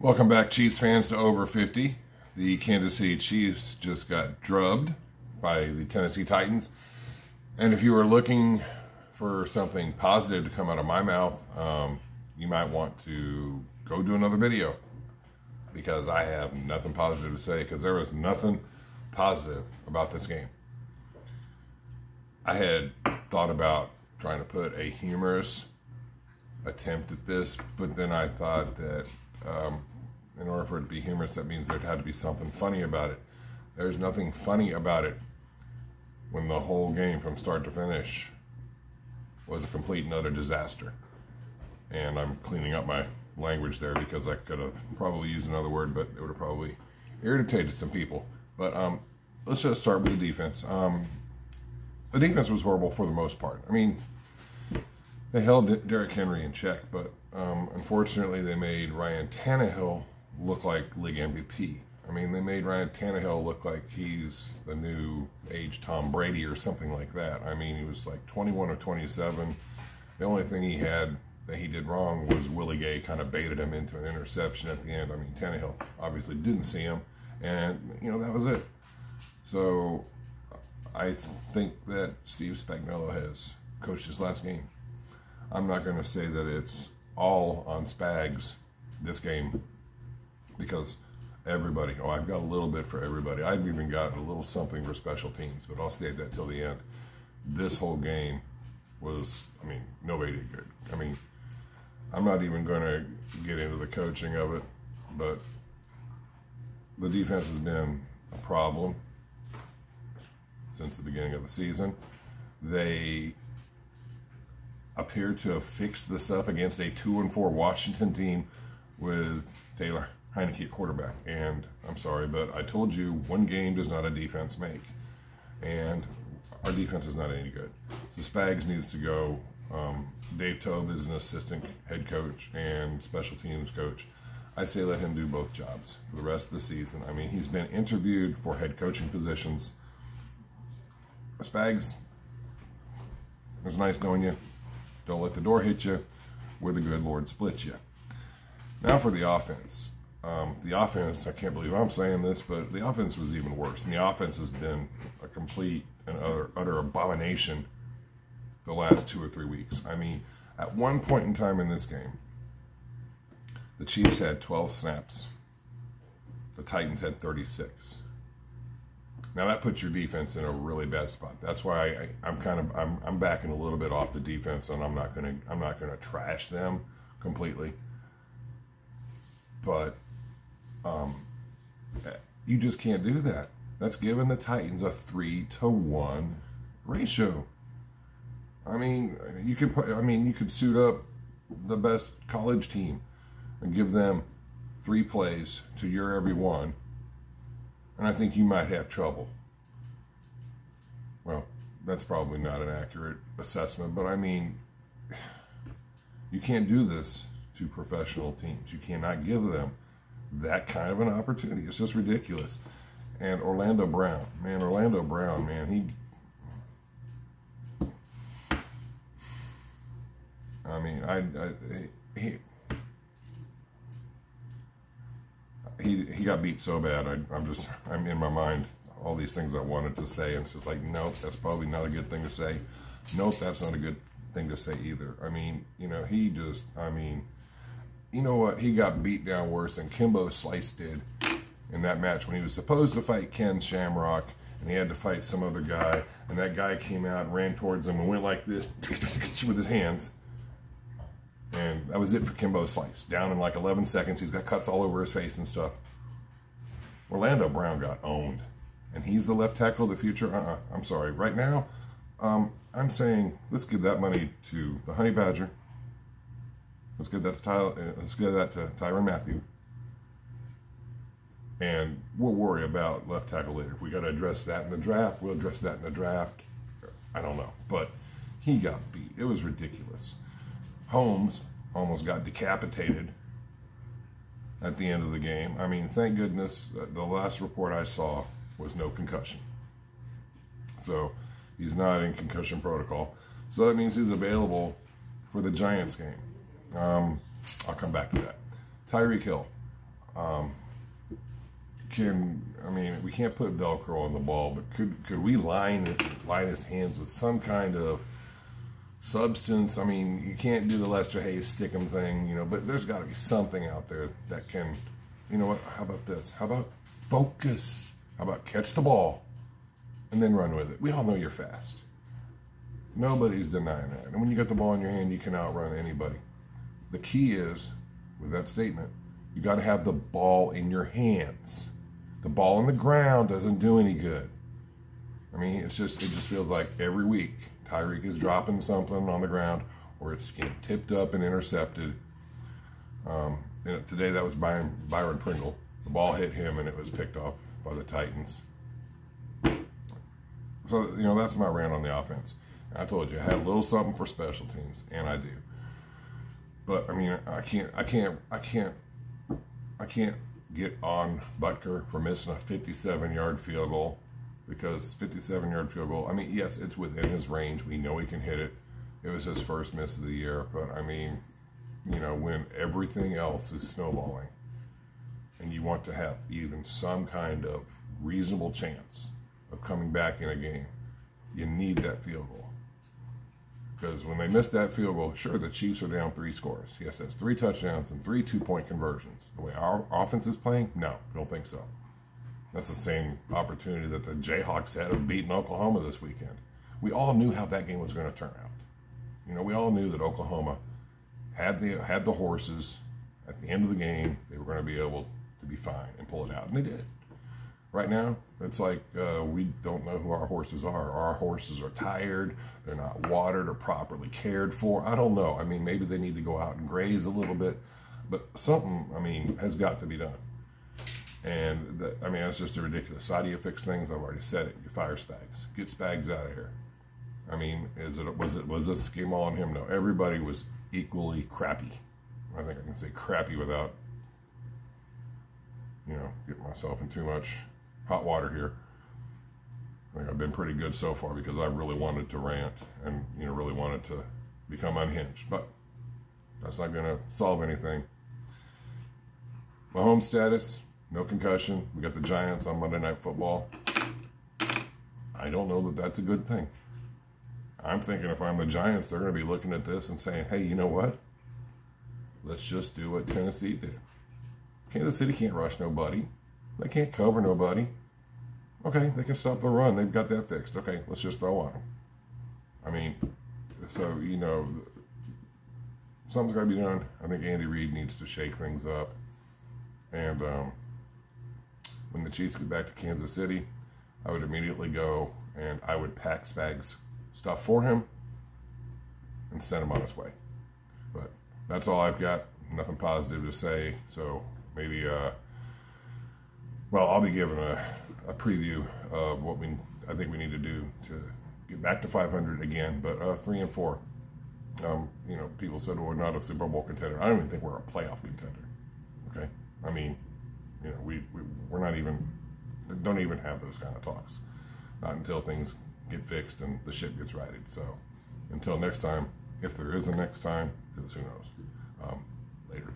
Welcome back, Chiefs fans, to Over 50. The Kansas City Chiefs just got drubbed by the Tennessee Titans. And if you were looking for something positive to come out of my mouth, um, you might want to go do another video because I have nothing positive to say because there was nothing positive about this game. I had thought about trying to put a humorous attempt at this, but then I thought that um, in order for it to be humorous, that means there had to be something funny about it. There's nothing funny about it when the whole game from start to finish was a complete and utter disaster. And I'm cleaning up my language there because I could have probably used another word, but it would have probably irritated some people. But um, let's just start with the defense. Um, the defense was horrible for the most part. I mean, they held Derrick Henry in check, but um, unfortunately, they made Ryan Tannehill look like league MVP. I mean, they made Ryan Tannehill look like he's the new age Tom Brady or something like that. I mean, he was like 21 or 27. The only thing he had that he did wrong was Willie Gay kind of baited him into an interception at the end. I mean, Tannehill obviously didn't see him, and you know that was it. So I think that Steve Spagnuolo has coached his last game. I'm not going to say that it's all on Spags this game because everybody, oh, I've got a little bit for everybody. I've even got a little something for special teams, but I'll save that till the end. This whole game was, I mean, nobody did good. I mean, I'm not even going to get into the coaching of it, but the defense has been a problem since the beginning of the season. They appear to have fixed the stuff against a two and four Washington team with Taylor Heinicke at quarterback. And I'm sorry, but I told you one game does not a defense make. And our defense is not any good. So Spags needs to go. Um, Dave Toub is an assistant head coach and special teams coach. I say let him do both jobs for the rest of the season. I mean, he's been interviewed for head coaching positions. Spags, it was nice knowing you. Don't let the door hit you where the good Lord splits you. Now for the offense. Um, the offense, I can't believe I'm saying this, but the offense was even worse. And the offense has been a complete and utter, utter abomination the last two or three weeks. I mean, at one point in time in this game, the Chiefs had 12 snaps. The Titans had 36. Now that puts your defense in a really bad spot. That's why I, am kind of I'm, I'm backing a little bit off the defense, and I'm not gonna I'm not gonna trash them completely. But you just can't do that. That's giving the Titans a three to one ratio. I mean, you could put, I mean you could suit up the best college team and give them three plays to your every one and I think you might have trouble. Well, that's probably not an accurate assessment, but I mean, you can't do this to professional teams. You cannot give them that kind of an opportunity. It's just ridiculous. And Orlando Brown, man, Orlando Brown, man, he. I mean, I, I he, he he got beat so bad. I, I'm just I'm in my mind all these things I wanted to say, and it's just like, nope, that's probably not a good thing to say. Nope, that's not a good thing to say either. I mean, you know, he just, I mean, you know what? He got beat down worse than Kimbo Slice did in that match when he was supposed to fight Ken Shamrock, and he had to fight some other guy, and that guy came out and ran towards him and went like this with his hands and that was it for Kimbo Slice. Down in like 11 seconds. He's got cuts all over his face and stuff. Orlando Brown got owned. And he's the left tackle of the future? Uh-uh. I'm sorry. Right now, um, I'm saying let's give that money to the Honey Badger. Let's give that to Tyler, uh, let's give that to Tyrann Mathieu. And we'll worry about left tackle later. If we got to address that in the draft, we'll address that in the draft. I don't know. But he got beat. It was ridiculous. Mahomes almost got decapitated at the end of the game. I mean, thank goodness uh, the last report I saw was no concussion. So he's not in concussion protocol. So that means he's available for the Giants game. Um, I'll come back to that. Tyreek Hill. Um, can I mean we can't put Velcro on the ball, but could could we line line his hands with some kind of substance? I mean, you can't do the Lester Hayes stick 'em thing, you know, but there's got to be something out there that can, you know what? How about this? How about focus? How about catch the ball and then run with it? We all know you're fast. Nobody's denying that. And when you got the ball in your hand, you can outrun anybody. The key is, with that statement, you got to have the ball in your hands. The ball on the ground doesn't do any good. I mean, it's just it just feels like every week Tyreek is dropping something on the ground or it's getting tipped up and intercepted. Um, today that was Byron, Byron Pringle. The ball hit him and it was picked off by the Titans. So, you know, that's my rant on the offense. I told you I had a little something for special teams, and I do. But I mean, I can't, I can't, I can't, I can't get on Butker for missing a 57-yard field goal because 57-yard field goal. I mean, yes, it's within his range. We know he can hit it. It was his first miss of the year, but I mean, you know, when everything else is snowballing, and you want to have even some kind of reasonable chance of coming back in a game, you need that field goal. Because when they missed that field goal, sure, the Chiefs are down three scores. Yes, that's three touchdowns and three two point conversions. The way our offense is playing, no, don't think so. That's the same opportunity that the Jayhawks had of beating Oklahoma this weekend. We all knew how that game was going to turn out. You know, we all knew that Oklahoma had the had the horses at the end of the game. They were going to be able to be fine and pull it out, and they did. Right now, it's like uh, we don't know who our horses are. Our horses are tired. They're not watered or properly cared for. I don't know. I mean, maybe they need to go out and graze a little bit, but something, I mean, has got to be done. And I mean, it's just a ridiculous. How do you fix things? I've already said it. You fire Spags. Get Spags out of here. I mean, is it was it was this game all on him? No, everybody was equally crappy. I think I can say crappy without, you know, getting myself in too much hot water here. I've been pretty good so far because I really wanted to rant and you know really wanted to become unhinged, but that's not going to solve anything. Mahomes status, no concussion. We got the Giants on Monday Night Football. I don't know that that's a good thing. I'm thinking if I'm the Giants, they're going to be looking at this and saying, hey, you know what? Let's just do what Tennessee did. Kansas City can't rush nobody. They can't cover nobody. Okay, they can stop the run. They've got that fixed. Okay, let's just throw on them. I mean, so, you know, something's got to be done. I think Andy Reid needs to shake things up. And um, when the Chiefs get back to Kansas City, I would immediately go and I would pack Spags stuff for him and send him on his way. But that's all I've got. Nothing positive to say. So maybe, uh, well, I'll be giving a, a preview of what we I think we need to do to get back to 500 again, but uh, three and four. Um, you know, people said well, we're not a Super Bowl contender. I don't even think we're a playoff contender. Okay, I mean, you know, we, we we're not even don't even have those kind of talks. Not until things get fixed and the ship gets righted. So until next time, if there is a next time, because who knows. Um, later.